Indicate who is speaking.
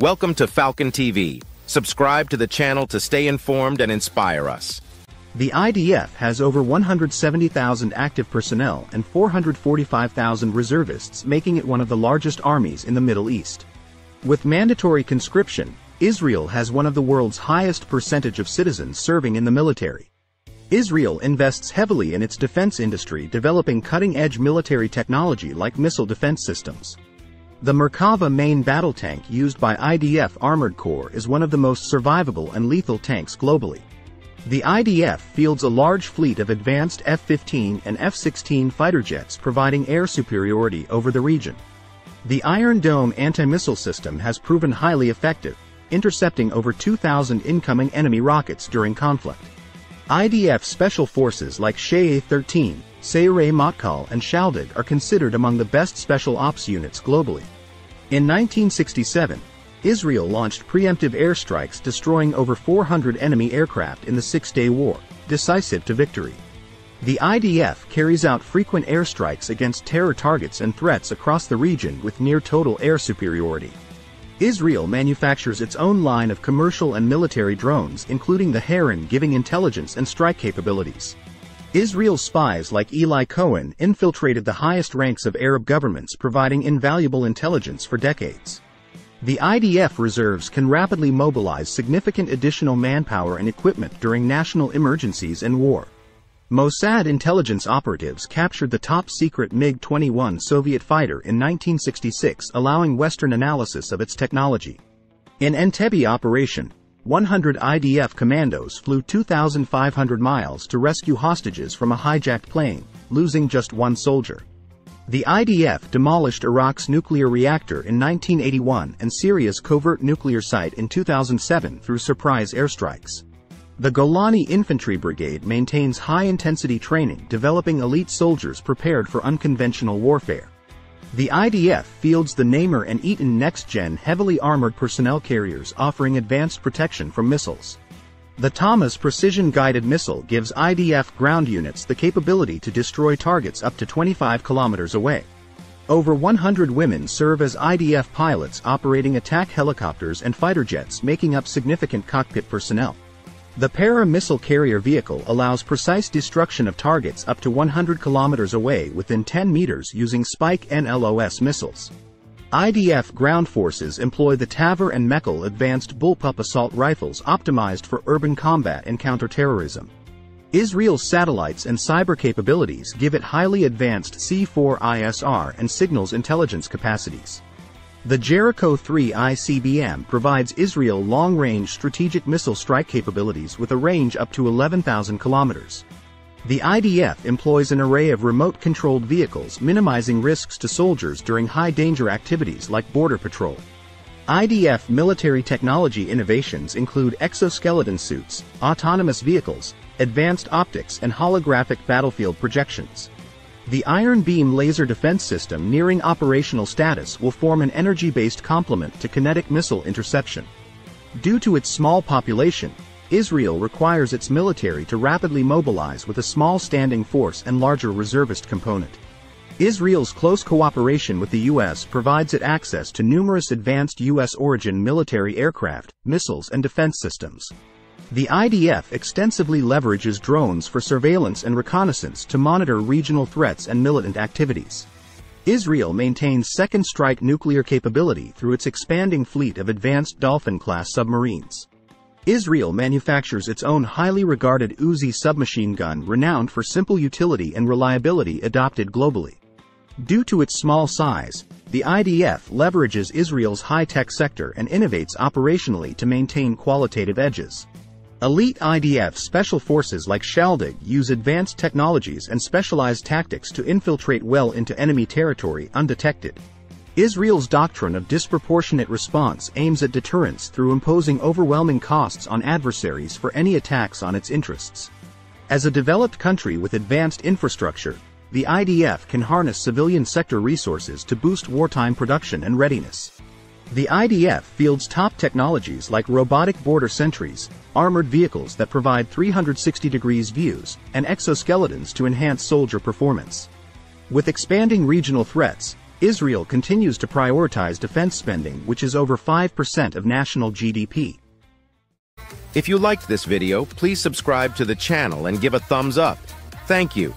Speaker 1: Welcome to Falcon TV. Subscribe to the channel to stay informed and inspire us.
Speaker 2: The IDF has over 170,000 active personnel and 445,000 reservists making it one of the largest armies in the Middle East. With mandatory conscription, Israel has one of the world's highest percentage of citizens serving in the military. Israel invests heavily in its defense industry developing cutting-edge military technology like missile defense systems. The Merkava main battle tank used by IDF Armored Corps is one of the most survivable and lethal tanks globally. The IDF fields a large fleet of advanced F-15 and F-16 fighter jets providing air superiority over the region. The Iron Dome anti-missile system has proven highly effective, intercepting over 2,000 incoming enemy rockets during conflict. IDF special forces like Shayetet-13, Sayeret Matkal and Shaldag are considered among the best special ops units globally. In 1967, Israel launched preemptive airstrikes destroying over 400 enemy aircraft in the Six-Day War, decisive to victory. The IDF carries out frequent airstrikes against terror targets and threats across the region with near-total air superiority. Israel manufactures its own line of commercial and military drones including the Heron giving intelligence and strike capabilities. Israel's spies like Eli Cohen infiltrated the highest ranks of Arab governments providing invaluable intelligence for decades. The IDF reserves can rapidly mobilize significant additional manpower and equipment during national emergencies and war. Mossad intelligence operatives captured the top-secret MiG-21 Soviet fighter in 1966 allowing Western analysis of its technology. In Entebbe operation, 100 IDF commandos flew 2,500 miles to rescue hostages from a hijacked plane, losing just one soldier. The IDF demolished Iraq's nuclear reactor in 1981 and Syria's covert nuclear site in 2007 through surprise airstrikes. The Golani Infantry Brigade maintains high-intensity training developing elite soldiers prepared for unconventional warfare. The IDF fields the Namer and Eitan next-gen heavily armored personnel carriers offering advanced protection from missiles. The Tamuz precision-guided missile gives IDF ground units the capability to destroy targets up to 25 kilometers away. Over 100 women serve as IDF pilots operating attack helicopters and fighter jets making up significant cockpit personnel. The para-missile carrier vehicle allows precise destruction of targets up to 100 kilometers away within 10 meters using Spike NLOS missiles. IDF ground forces employ the Tavor and Mekal advanced bullpup assault rifles optimized for urban combat and counterterrorism. Israel's satellites and cyber capabilities give it highly advanced C4 ISR and signals intelligence capacities. The Jericho-3 ICBM provides Israel long-range strategic missile strike capabilities with a range up to 11,000 kilometers. The IDF employs an array of remote-controlled vehicles minimizing risks to soldiers during high-danger activities like border patrol. IDF military technology innovations include exoskeleton suits, autonomous vehicles, advanced optics and holographic battlefield projections. The Iron Beam laser defense system nearing operational status will form an energy-based complement to kinetic missile interception. Due to its small population, Israel requires its military to rapidly mobilize with a small standing force and larger reservist component. Israel's close cooperation with the U.S. provides it access to numerous advanced U.S. origin military aircraft, missiles and defense systems. The IDF extensively leverages drones for surveillance and reconnaissance to monitor regional threats and militant activities. Israel maintains second strike nuclear capability through its expanding fleet of advanced Dolphin-class submarines. Israel manufactures its own highly regarded Uzi submachine gun renowned for simple utility and reliability adopted globally. Due to its small size, the IDF leverages Israel's high-tech sector and innovates operationally to maintain qualitative edges. Elite IDF special forces like Shaldag use advanced technologies and specialized tactics to infiltrate well into enemy territory undetected. Israel's doctrine of disproportionate response aims at deterrence through imposing overwhelming costs on adversaries for any attacks on its interests. As a developed country with advanced infrastructure, the IDF can harness civilian sector resources to boost wartime production and readiness. The IDF fields top technologies like robotic border sentries, armored vehicles that provide 360 degrees views, and exoskeletons to enhance soldier performance. With expanding regional threats, Israel continues to prioritize defense spending which is over 5% of national GDP.
Speaker 1: If you liked this video, please subscribe to the channel and give a thumbs up. Thank you.